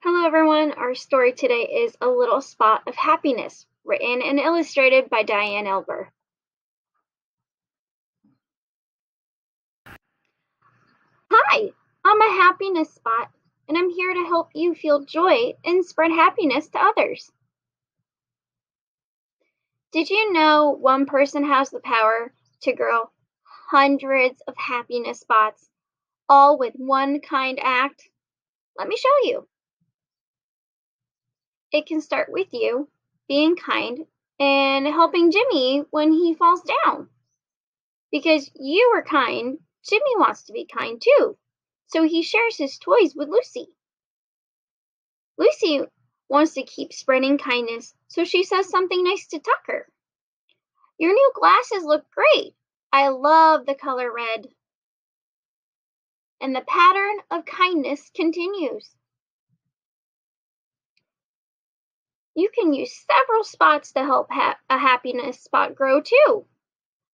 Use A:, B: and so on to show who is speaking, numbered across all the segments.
A: Hello everyone, our story today is A Little Spot of Happiness, written and illustrated by Diane Alber. Hi, I'm a happiness spot, and I'm here to help you feel joy and spread happiness to others. Did you know one person has the power to grow hundreds of happiness spots, all with one kind act? Let me show you. It can start with you being kind and helping Jimmy when he falls down. Because you were kind, Jimmy wants to be kind too, so he shares his toys with Lucy. Lucy wants to keep spreading kindness, so she says something nice to Tucker. Your new glasses look great. I love the color red. And the pattern of kindness continues. You can use several spots to help ha- a happiness spot grow too.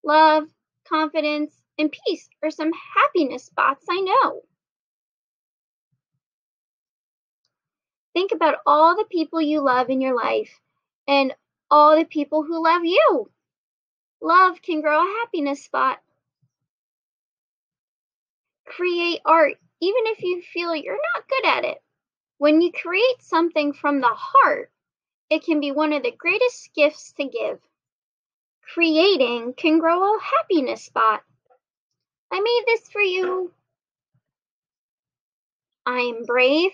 A: Love, confidence, and peace are some happiness spots I know. Think about all the people you love in your life and all the people who love you. Love can grow a happiness spot. Create art even if you feel you're not good at it. When you create something from the heart, it can be one of the greatest gifts to give. Creating can grow a happiness spot. I made this for you. I am brave.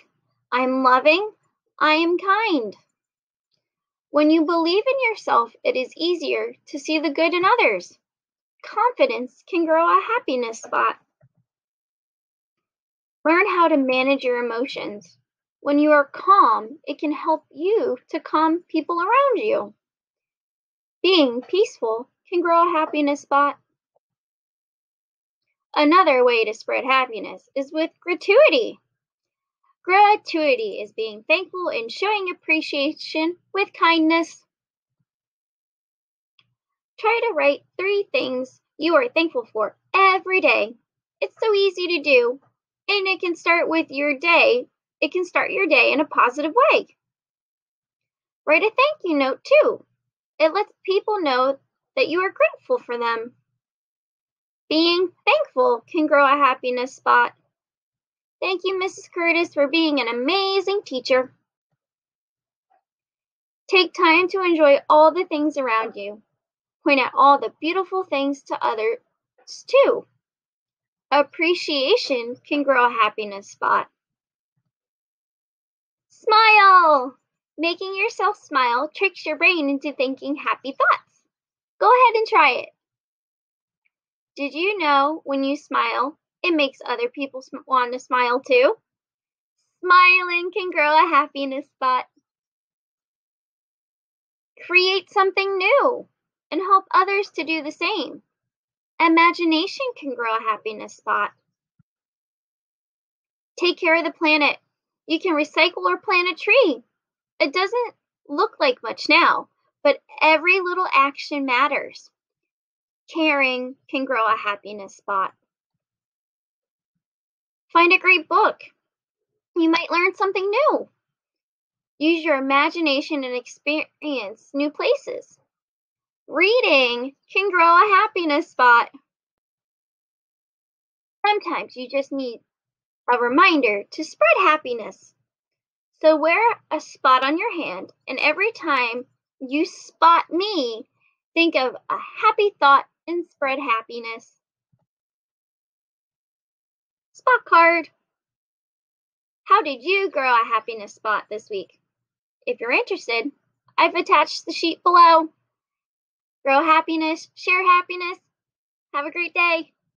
A: I am loving. I am kind. When you believe in yourself, it is easier to see the good in others. Confidence can grow a happiness spot. Learn how to manage your emotions. When you are calm, it can help you to calm people around you. Being peaceful can grow a happiness spot. Another way to spread happiness is with gratuity. Gratuity is being thankful and showing appreciation with kindness. Try to write three things you are thankful for every day. It's so easy to do, and it can start with your day it can start your day in a positive way. Write a thank you note too. It lets people know that you are grateful for them. Being thankful can grow a happiness spot. Thank you, Mrs. Curtis, for being an amazing teacher. Take time to enjoy all the things around you. Point out all the beautiful things to others, too. Appreciation can grow a happiness spot. Smile! Making yourself smile tricks your brain into thinking happy thoughts. Go ahead and try it. Did you know when you smile, it makes other people want to smile too? Smiling can grow a happiness spot. Create something new and help others to do the same. Imagination can grow a happiness spot. Take care of the planet. You can recycle or plant a tree. It doesn't look like much now, but every little action matters. Caring can grow a happiness spot. Find a great book. You might learn something new. Use your imagination and experience new places. Reading can grow a happiness spot. Sometimes you just need a reminder to spread happiness. So wear a spot on your hand, and every time you spot me, think of a happy thought and spread happiness. Spot card. How did you grow a happiness spot this week? If you're interested, I've attached the sheet below. Grow happiness, share happiness. Have a great day.